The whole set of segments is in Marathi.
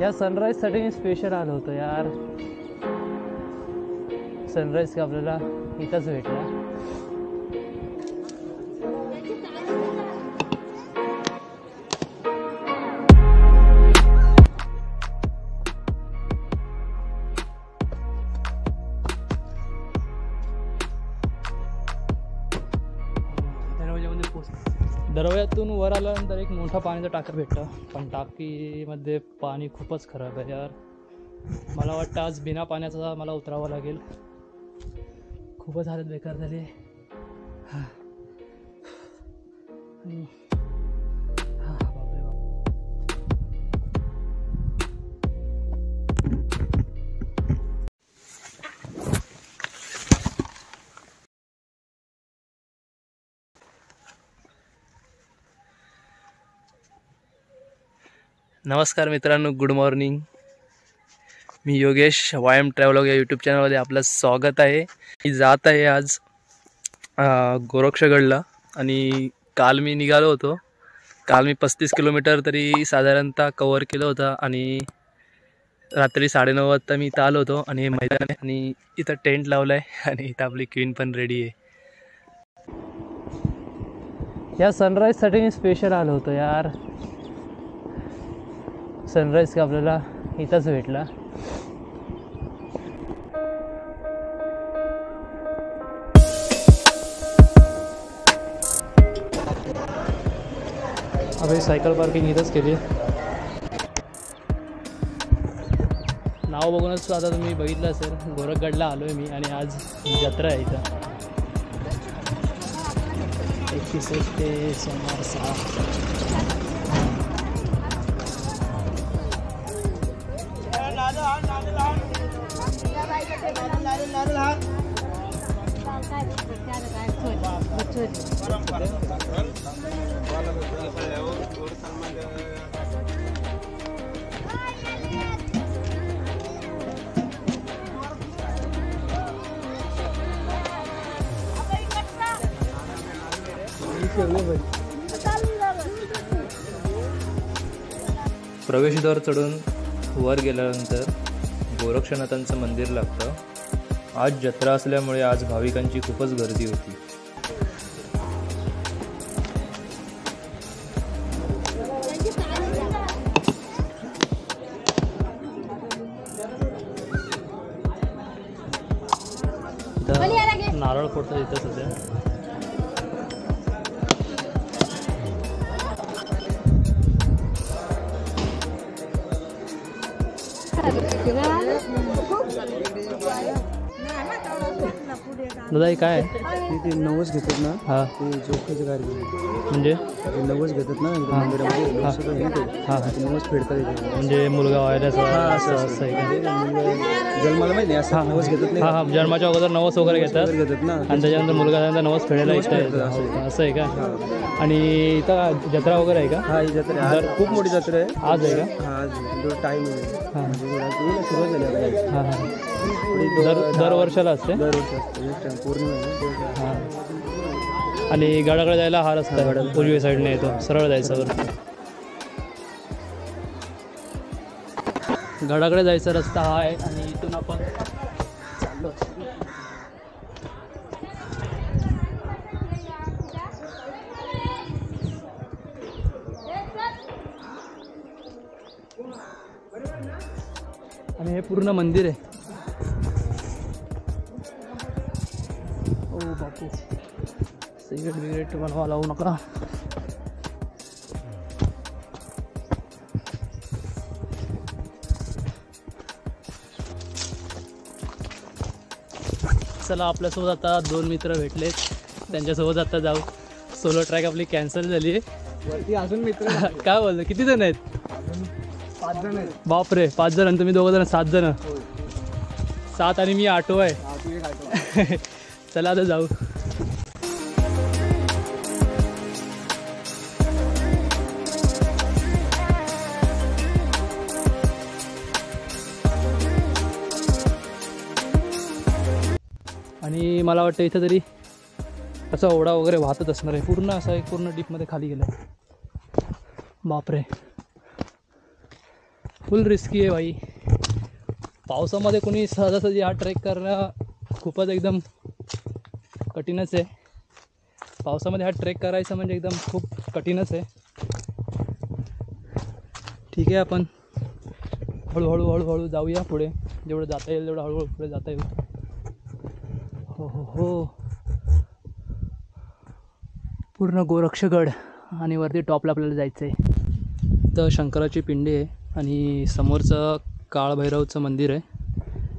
या सनराईजसाठी मी स्पेशल आलो होतो यार. सनराईज का आपल्याला इथंच भेटला वर आल्यानंतर एक मोठा पाण्याचा टाका भेटतं पण टाकीमध्ये पाणी खूपच खराब आहे यार. मला वाटतं आज बिना पाण्याचा मला उतरावं लागेल. खूपच हालत बेकार झाली. हां. नमस्कार मित्रांनो गुड मॉर्निंग मी योगेश वायम ट्रॅव्हलॉग या यूट्यूब चॅनलमध्ये आपलं स्वागत आहे. मी जात आहे आज गोरक्षगडला आणि काल मी निघालो होतो. काल मी पस्तीस किलोमीटर तरी साधारणतः कवर केलं होतं आणि रात्री साडेनऊ वाजता मी इथं आलो होतो आणि हे मैदान आहे आणि इथं टेंट लावलं आहे आणि इथं आपली क्वीन पण रेडी आहे. या सनराईजसाठी मी स्पेशल आलो होतो यार. सनराईज का आपल्याला इथंच भेटला. अभि सायकल पार्किंग इथंच केली. नाव बघूनच आता तुम्ही बघितलं असेल गोरखगडला आलो आहे मी आणि आज जत्रा आहे इथं. एकतीस ते सोमवार सहा. प्रवेशद्वार चढून वर गेल्यानंतर गोरक्षनाथांचं मंदिर लागतं. आज जत्रा असल्यामुळे आज भाविकांची खूपच गर्दी होती. नारळ फोडतात इथं सध्या. दादा हे काय? आहे? ते नवस घेतात ना हा. ते जोखाचे कार्यक्रम म्हणजे? ते नवस घेतात ना मंदिरामध्ये हा. सगळं हे ते. हा. ते नवस फेडतात इथे. म्हणजे मुलगा व्हायला असं असं असं आहे का? म्हणजे मुलगा जन्माला माहिती नाही असं नवस घेतात नाही हा हा. जन्माच्या अगोदर नवस वगैरे घेतात. वगैरे घेतात ना. आणि त्याच्यानंतर मुलगा झाल्यानंतर नवस फेडायला नवस इथं फेडतात, येतं. असं आहे. का? आणि इथं जत्रा वगैरे आहे का? हा ही जत्रा आहे. आज खूप मोठी जत्रा आहे. आज आहे का? हा आज टाईम आहे. हा. म्हणजे येईल, सुरुवात झाली आता. यायची. हा हा. दर दर वर्षाला असते? दरवर्षी असते. एक time पौर्णिमा आहे ना, ते काय. हा. आणि गडाकडे जायला हा रस्ता आहे उजव्या साईडने येतो. सरळ जायचं वर गडाकडे जायचा रस्ता हा आहे आणि इथून आपण चाललो. आणि हे पूर्ण मंदिर आहे. बिगरेट बनवा लावू नका चला आपल्यासोबत आता दोन मित्र भेटलेत त्यांच्यासोबत आता जाऊ. सोलो ट्रॅक आपली कॅन्सल झाली आहे. अजून मित्र काय बोलतो? किती जण आहेत? पाच जण आहेत. बापरे पाच जण आणि तुम्ही दोघं जण सात जण. सात आणि मी आठव आहे. चला आता जाऊ. मला वाटतं इथं तरी असा ओढा वगैरे वाहतच असणार आहे. पूर्ण असा एक पूर्ण डीपमध्ये खाली गेला बापरे. फुल रिस्की आहे भाई. पावसामध्ये कोणी सहजासहजी हा ट्रेक करणं खूपच एकदम कठीणच आहे. पावसामध्ये हा ट्रेक करायचा म्हणजे एकदम खूप कठीणच आहे. ठीक आहे, आपण हळूहळू हळूहळू जाऊया पुढे. जेवढं जाता येईल तेवढं हळूहळू पुढे जाता येईल हो. हो हो पूर्ण गोरक्षगड आणि वरती टॉपला आपल्याला जायचं आहे तर शंकराची पिंडी आहे आणि समोरचं काळभैरवचं मंदिर आहे.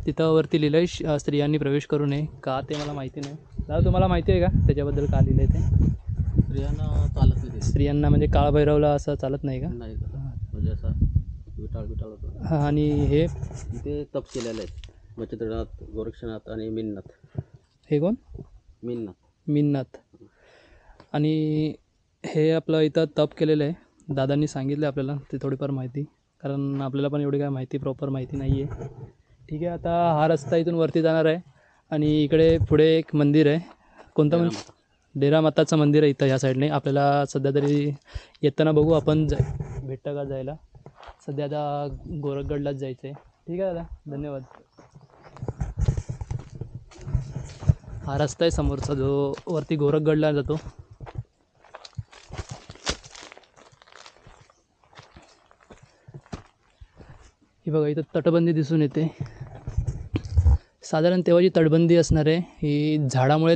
तिथं वरती लिहिलं आहे श- स्त्रियांनी प्रवेश करू नये का ते मला माहिती नाही. दादा तुम्हाला माहिती आहे का? त्याच्याबद्दल का लिहिलं आहे ते? स्त्रियांना चालत नाही स्त्रियांना म्हणजे काळभैरवला असं चालत नाही का? नाही म्हणजे असा विटाळ विटाळ होतो. हा, आणि हे? तिथे तप केलेले आहेत बचतनाथ गोरक्षनाथ आणि मिननाथ. हे कोण? मिननाथ मिन्नत. आणि हे आपलं इथं तप केलेलं आहे. दादांनी सांगितलं आपल्याला ते थोडीफार माहिती. कारण आपल्याला पण एवढी काय माहिती प्रॉपर माहिती नाही आहे ठीक आहे आता हा रस्ता इथून वरती जाणार आहे. आणि इकडे पुढे एक मंदिर आहे. कोणतं मंदिर? डेरा माताचं मंदिर आहे इथं ह्या साईडने. आपल्याला सध्या तरी येताना बघू आपण जा भेटतं का जायला. सध्या आता गोरखगडलाच जायचं आहे ठीक आहे दादा. धन्यवाद. हा रस्ता आहे समोरचा जो वरती गोरखगडला जातो. ही बघा इथं तटबंदी दिसून येते. साधारण तेव्हा जी तटबंदी असणार आहे ही झाडामुळे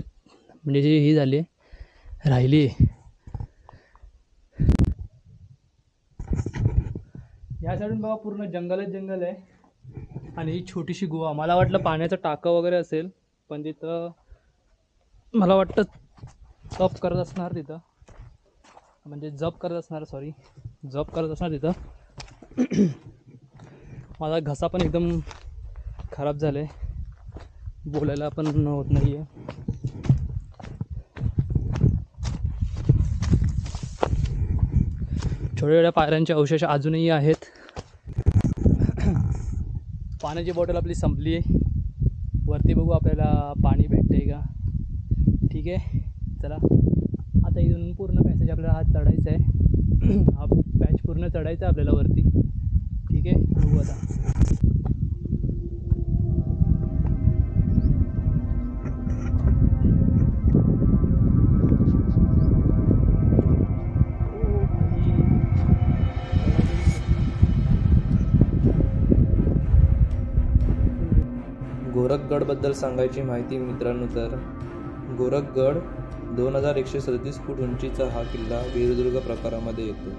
म्हणजे जी ही झाली आहे राहिली आहे. या साईडून बघा पूर्ण जंगलच जंगल आहे. आणि ही छोटीशी गुहा मला वाटलं पाण्याचं टाकं वगैरे असेल पण तिथं मला वाटतं जॉब करत असणार तिथं. म्हणजे जप करत असणार सॉरी जप करत असणार तिथं. माझा घसा पण एकदम खराब झाला आहे बोलायला पण होत नाही आहे छोट्या छोट्या पायऱ्यांचे अवशेष अजूनही आहेत. पाण्याची बॉटल आपली संपली आहे वरती बघू आपल्याला पाणी भेटते का? ठीक आहे. चला. आता इथून पूर्ण पॅसेज आपल्याला हा चढायचा आहे. हा पॅच पूर्ण चढायचा आहे आपल्याला वरती. ठीक आहे. बघू आता. गोरखगडबद्दल सांगायची माहिती मित्रांनो तर गोरखगड दोन हजार एकशे सदतीस फूट उंचीचा हा किल्ला वीरदुर्ग प्रकारामध्ये येतो.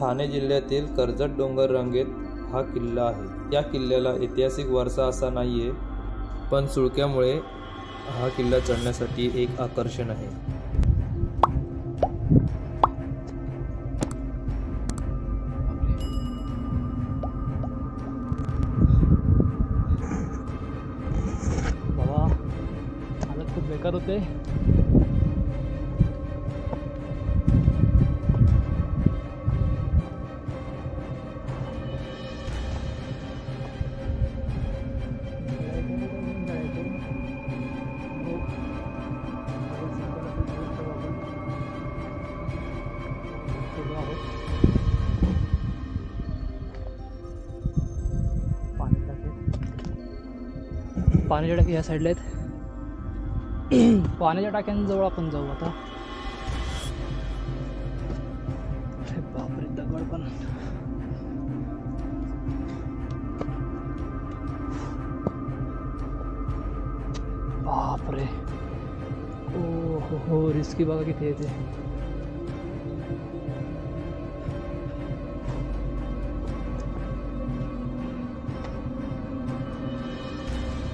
ठाणे जिल्ह्यातील कर्जत डोंगर रांगेत हा किल्ला आहे. या किल्ल्याला ऐतिहासिक वारसा असा नाही आहे पण सुळक्यामुळे हा किल्ला चढण्यासाठी एक आकर्षण आहे. खूप बेकार होते पाणी टाकेल पाण्याच्या टाकी या साईडला आहेत पाण्याच्या टाक्यांजवळ आपण जाऊ आता. अरे बापरे, दगड ओ हो हो रिस्की बघा किती आहे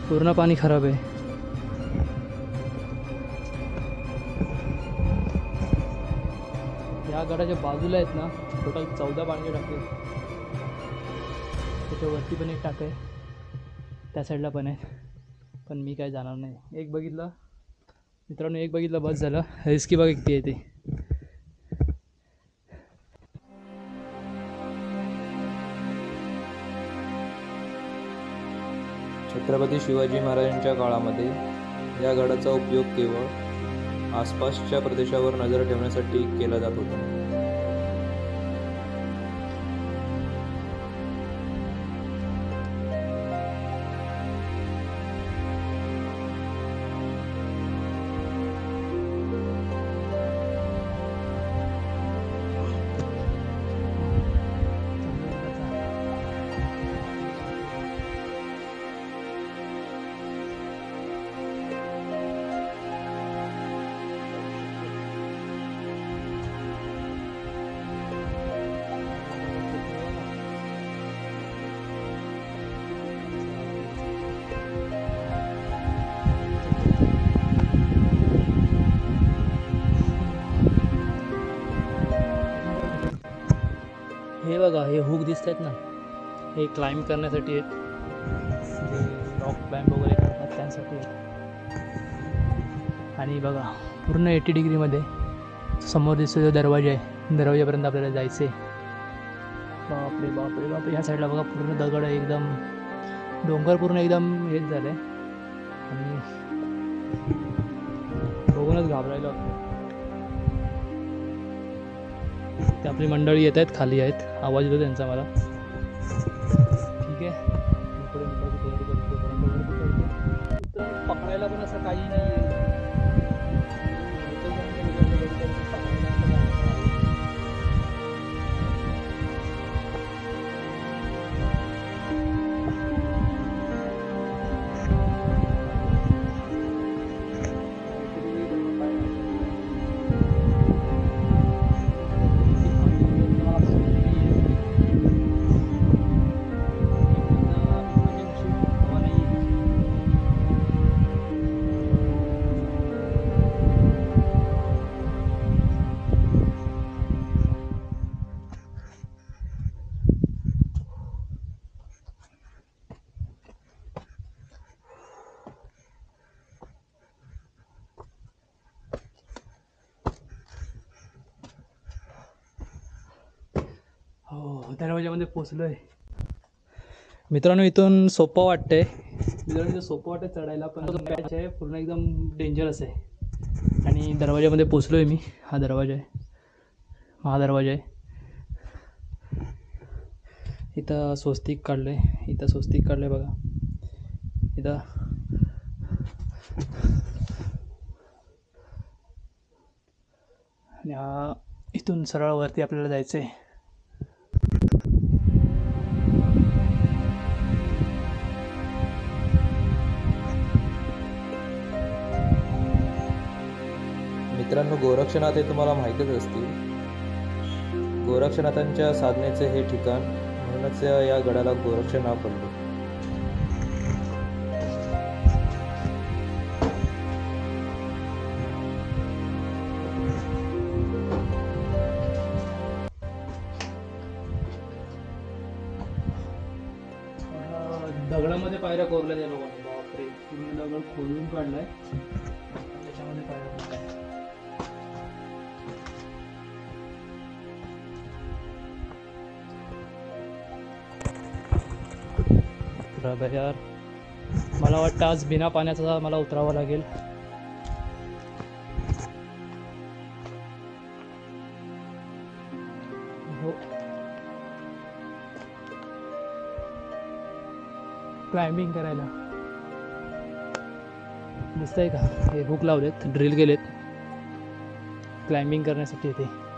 पूर्ण पाणी खराब आहे. या गडाच्या बाजूला आहेत ना टोटल चौदा पाण्याचे टाके त्याच्यावरती पण एक टाक आहे. त्या साईडला पण आहे. पण मी काय जाणार नाही. एक बघितलं. मित्रांनो एक बघितलं बस झालं. रिस्की बघ एकटी आहे ते. छत्रपती शिवाजी महाराजांच्या काळामध्ये या गडाचा उपयोग केवळ आसपासच्या प्रदेशावर नजर ठेवण्यासाठी केला जात होता. हे बघा हे हुक दिसत आहेत ना. हे क्लाइंब करण्यासाठी आहेत. जे रॉक क्लाइंब वगैरे करतात त्यासाठी आहेत. आणि बघा पूर्ण एटी डिग्रीमध्ये समोर दिसतो जो दरवाजा आहे. दरवाजापर्यंत आपल्याला जायचं आहे बापरे बापरे. बापरे ह्या साईडला बघा पूर्ण दगड एकदम. डोंगर पूर्ण एकदम हेच झालं आहे आणि बघूनच घाबरायला होतं ते आपली मंडळी येत आहेत खाली आहेत. आवाज येतो त्यांचा मला. ठीक आहे. दरवाजामध्ये पोचलो आहे मित्रांनो इथून सोपं वाटतंय. मित्रांनो इथं सोपं वाटतं चढायला पण पॅच आहे पूर्ण एकदम डेंजरस आहे. आणि दरवाजामध्ये पोचलो आहे मी. हा दरवाजा आहे. हा दरवाजा आहे. इथं स्वस्तिक काढलं आहे इथं स्वस्तिक काढलं आहे बघा. इथं. आणि हा इथून सरळ वरती आपल्याला जायचं आहे मित्रांनो गोरक्षनाथ हे तुम्हाला माहीतच असतील. गोरक्षनाथांच्या साधनेचे हे ठिकाण म्हणूनच या गडाला गोरक्ष नाव पडले दगडामध्ये पायऱ्या कोरल्या त्या लोकांनी. बापरे पूर्ण दगड खोलून काढलाय. बाबा यार. मला वाटतं आज बिना पाण्याचा मला उतरावं लागेल. हो. क्लाइम्बिंग करायला. दिसतंय का? हे हुक लावलेत ड्रिल गेलेत क्लाइम्बिंग करण्यासाठी येते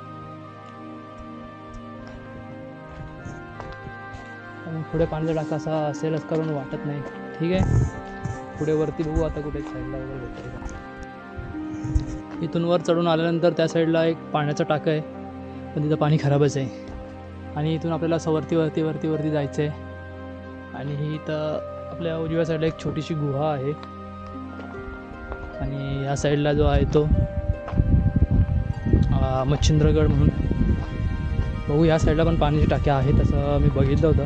पुढे पाण्याचा टाका असा असेल असं करून वाटत नाही. ठीक आहे? पुढे वरती बघू आता कुठे साईडला वगैरे भेटते का इथून वर चढून आल्यानंतर त्या साईडला एक पाण्याचा टाका आहे. पण तिथं पाणी खराबच आहे. आणि इथून आपल्याला असं वरती वरती वरती वरती जायचं आहे आणि ही इथं आपल्या उजव्या साईडला एक छोटीशी गुहा आहे. आणि ह्या साईडला जो आहे तो मच्छिंद्रगड म्हणून. बघू या साईडला पण पाण्याची टाक्या आहेत असं मी बघितलं होतं.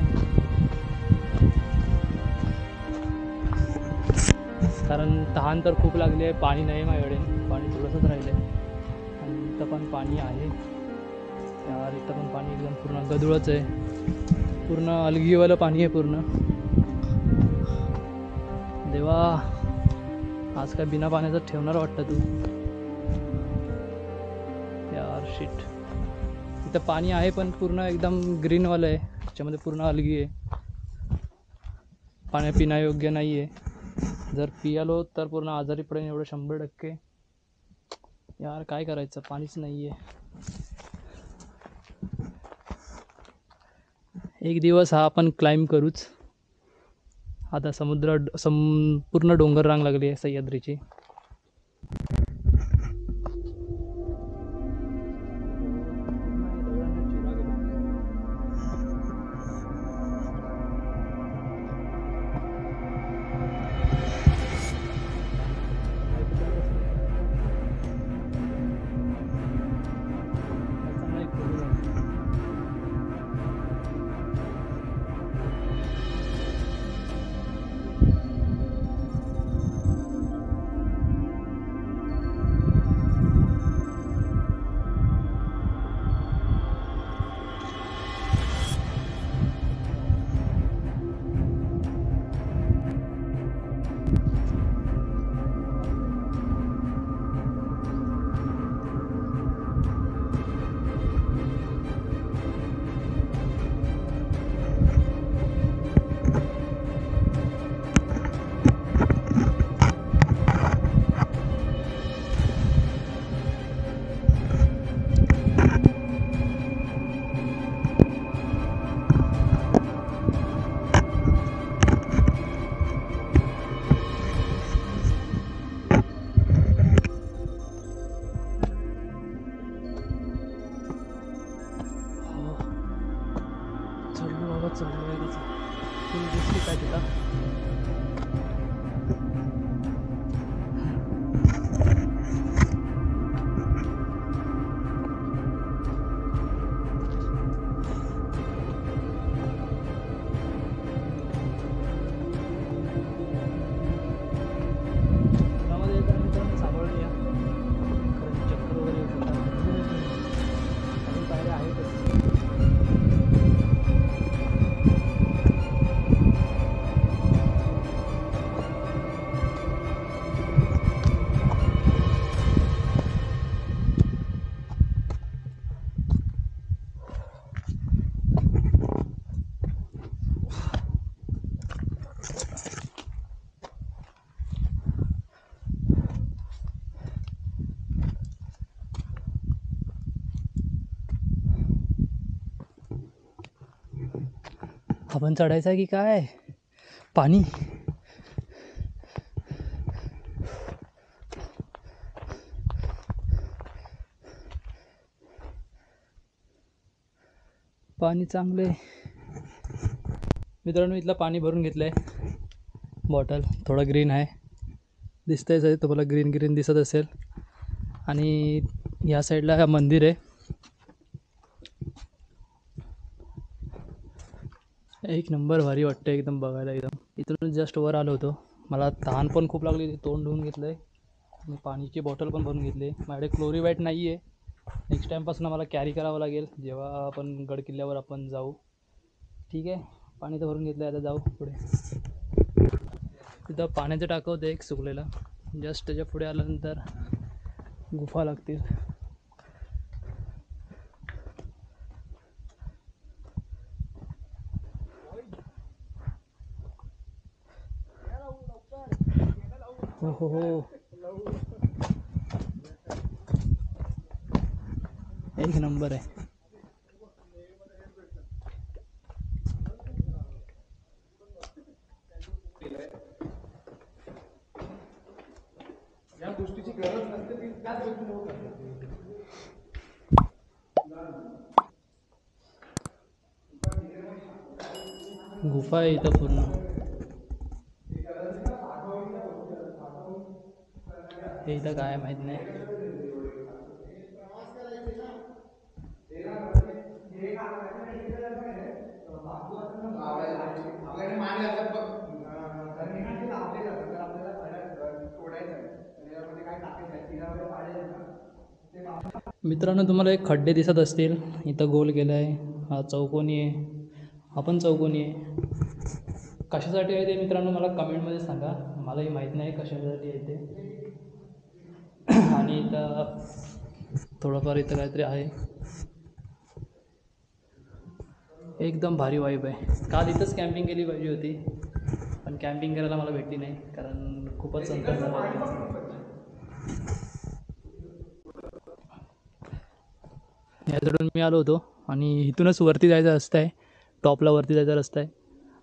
कारण तहान तर खूप लागली आहे पाणी नाही माझ्याकडे पाणी थोडंसंच राहिलं आहे आणि इथं पण पाणी आहे. यार इथं पण पाणी एकदम पूर्ण गदुळच आहे. पूर्ण अलगीवालं पाणी आहे पूर्ण. देवा आज काय बिना पाण्याचं ठेवणार वाटतं तू? यार शिट इथं पाणी आहे पण पूर्ण एकदम ग्रीनवालं आहे. त्याच्यामध्ये पूर्ण अलगी आहे. पाण्या पिण्यायोग्य नाही आहे जर पियालो तर पूर्ण आजारी पडेन एवढं शंभर टक्के. यार काय करायचं? पाणीच नाही आहे एक दिवस हा आपण क्लाइंब करूच. आता समुद्र सम पूर्ण डोंगर रांग लागली आहे सह्याद्रीची. आपण चढायचा की काय? पाणी. पाणी चांगलं आहे. मित्रांनो इथलं पाणी भरून घेतलं आहे बॉटल थोडं ग्रीन आहे. दिसतंय आहे तुम्हाला ग्रीन ग्रीन दिसत असेल. आणि या साईडला मंदिर आहे. एक नंबर भारी वाटतं एकदम बघायला एकदम. इथून जस्ट वर आलो होतो. मला तहान पण खूप लागली तोंड धुवून घेतलं आहे मी पाणीची बॉटल पण भरून घेतली. आहे माझ्याकडे क्लोरीवाईट नाही आहे नेक्स्ट टाईमपासून मला कॅरी करावं लागेल. जेव्हा आपण गड किल्ल्यावर आपण जाऊ. ठीक आहे? पाणी तर भरून घेतलं आहे आता जाऊ पुढे. तिथं पाण्याचं टाकवतं एक सुकलेलं. जस्ट त्याच्या पुढे आल्यानंतर गुफा लागतील. हो हो. हो एक नंबर आहे. गुफा आहे इथं पूर्ण. इथं काय माहीत माहीत नाही. मित्रांनो तुम्हाला एक खड्डे दिसत असतील. इथं गोल केलं आहे हा चौकोनी आहे. हा पण चौकोनी आहे. कशासाठी आहे ते मित्रांनो मला कमेंटमध्ये सांगा. मलाही माहीत नाही कशासाठी आहे ते. आणि इथं थोडंफार इथं काहीतरी आहे. एकदम भारी वाईब आहे. काल इथंच कॅम्पिंग केली पाहिजे होती. पण कॅम्पिंग करायला मला भेटली नाही कारण खूपच संकट झालं याच्याकडून मी आलो होतो आणि इथूनच वरती जायचा रस्ता आहे. टॉपला वरती जायचा रस्ता आहे.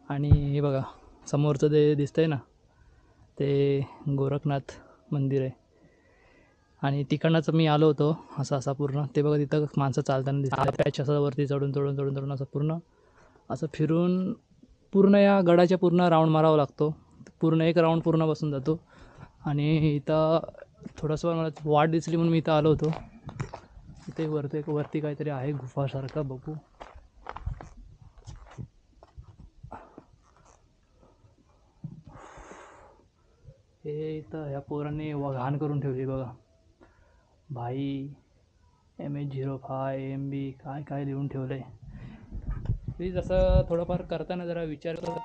आणि हे बघा समोरचं ते दिसतं आहे ना ते गोरखनाथ मंदिर आहे. आणि तिकडनंच मी आलो होतो असं असा पूर्ण. ते बघा तिथं माणसं चालताना दिसतात. पॅच असं वरती चढून चढून चढून चढून असं पूर्ण. असं फिरून पूर्ण या गडाच्या पूर्ण राऊंड मारावा लागतो. पूर्ण एक राऊंड पूर्ण बसून जातो. आणि इथं थोडंसं मला वाट दिसली म्हणून मी इथं आलो होतो. इथे वरती वरती काहीतरी आहे गुफासारखं बघू. हे इथं ह्या पोरांनी घाण करून ठेवली भाई M H zero five M B काय काय लिहून ठेवलं आहे प्लीज असं थोडंफार करताना जरा विचार कर.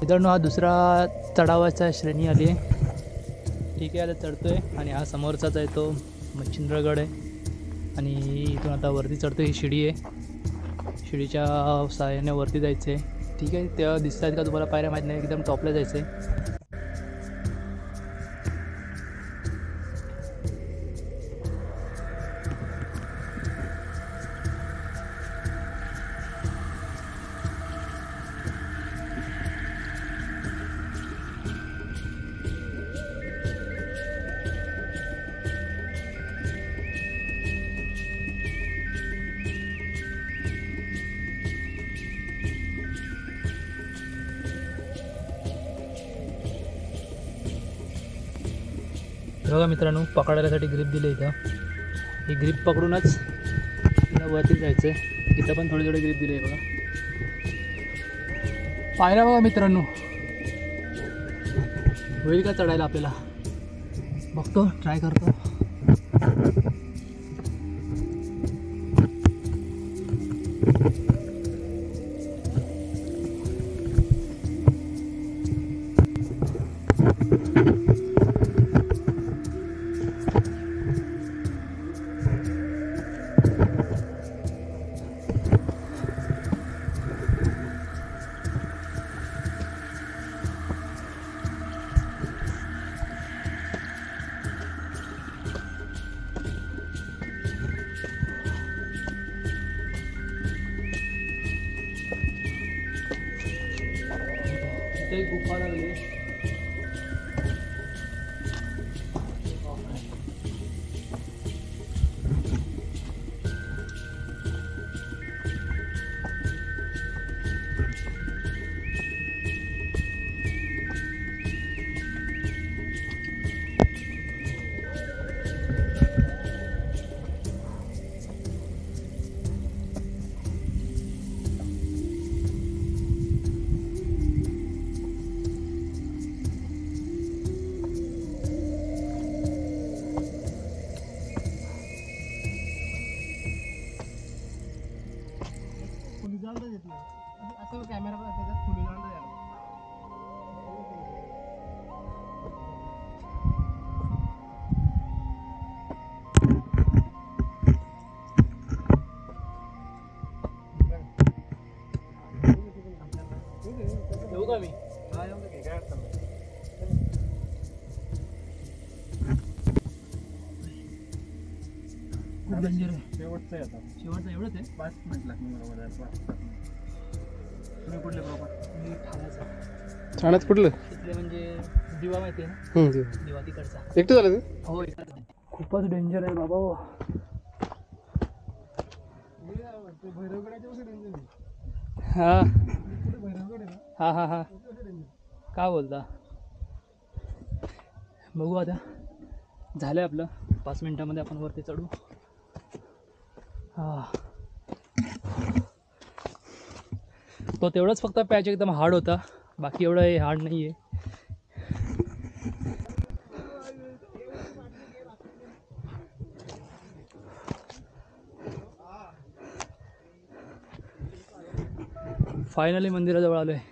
मित्रांनो हा दुसरा चढावाचा श्रेणी आली आहे. ठीक आहे आता चढतो आहे आणि हा समोरचाच आहे तो मच्छिंद्रगड आहे. आणि इथून आता वरती चढतो ही शिडी आहे. शिडीच्या सहाय्याने वरती जायचं आहे ठीक आहे त्या दिसत आहेत का तुम्हाला पायऱ्या? माहीत नाही एकदम टॉपला जायचं आहे पकडायलासाठी ग्रीप दिली इथं. ही ग्रीप पकडूनच तिला वरती जायचं आहे इथं पण थोडी थोडी ग्रीप दिली आहे बघा. पायऱ्या बघा मित्रांनो. होईल का चढायला आपल्याला? बघतो ट्राय करतो. खूप डेंजर आहे. शेवटचं आहे आता. शेवटचं एवढंच आहे? पाच मिनिट लागणार तुम्ही कुठले प्रॉपर? मी ठाण्याचा ठाण्यात कुठलं? इथले म्हणजे दिवा माहिती आहे ना? दिवा. तिकडचा. एकटं झालं ते? हो इकडचा. खूपच डेंजर आहे बाबा. हो. हा हा हा. हा काय बोलता? बघू आता. झालं आपलं. पाच मिनिटामध्ये आपण वरती चढू. तो तेवढाच फक्त पॅच एकदम हार्ड होता. बाकी एवढं हे हार्ड नाही आहे फायनली मंदिराजवळ आलो आहे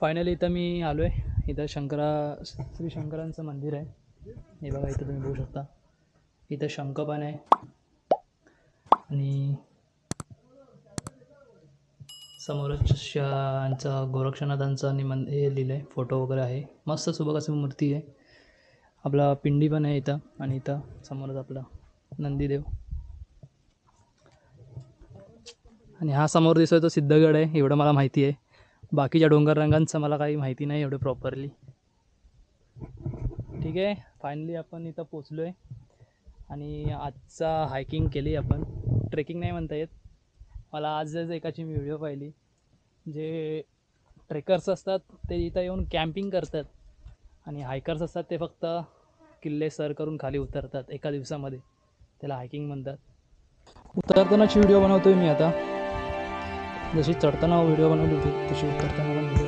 फायनली इथं मी आलो आहे इथं शंकरा श्री शंकरांचं मंदिर आहे. हे बघा इथं तुम्ही बघू शकता. इथं शंख पण आहे. आणि समोरच यांचं गोरक्षनाथांचं आणि मन हे लिहिलं आहे फोटो वगैरे आहे. मस्त सुबक मूर्ती आहे. आपला पिंडी पण आहे इथं आणि इथं समोरच आपला नंदीदेव. आणि हा समोर दिसतोय तो सिद्धगड आहे एवढं मला माहिती आहे. बाकीच्या डोंगर रंगांचं मला काही माहिती नाही एवढं प्रॉपरली ठीक आहे फायनली आपण इथं पोचलो आहे आणि आजचा हायकिंग केली आपण. ट्रेकिंग नाही म्हणता येत. मला आजच एकाची मी व्हिडिओ पाहिली. जे ट्रेकर्स असतात ते इथं येऊन कॅम्पिंग करतात. आणि हायकर्स असतात ते फक्त किल्ले सर करून खाली उतरतात एका दिवसामध्ये. त्याला हायकिंग म्हणतात. उतरतानाची व्हिडिओ बनवतोय मी आता. जशी चढताना व्हिडिओ बनवली होती तशी उतरताना पण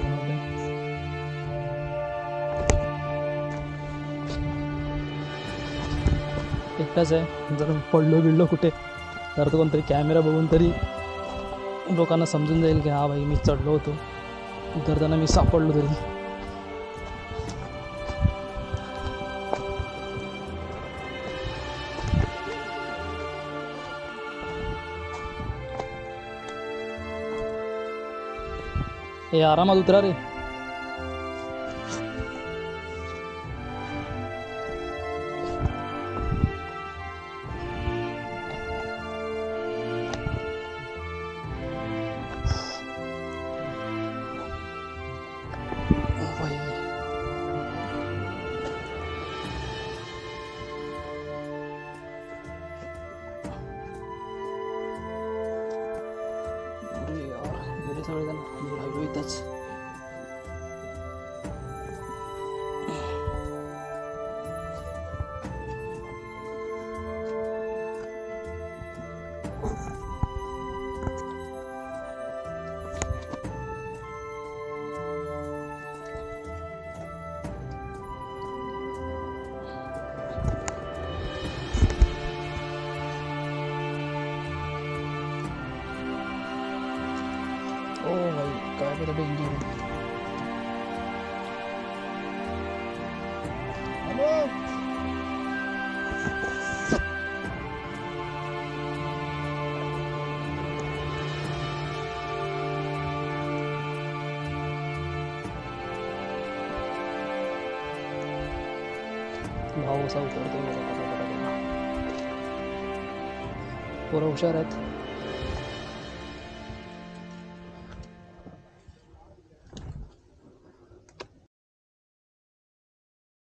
एकटाच आहे जर पडलो बिडलो कुठे तर तो कोणतरी कॅमेरा बघून तरी लोकांना समजून जाईल की हा भाई मी चढलो होतो उतरताना मी सापडलो तरी हे आरामात उतरा रे 魔王三国的那个大大大大大，我我下来。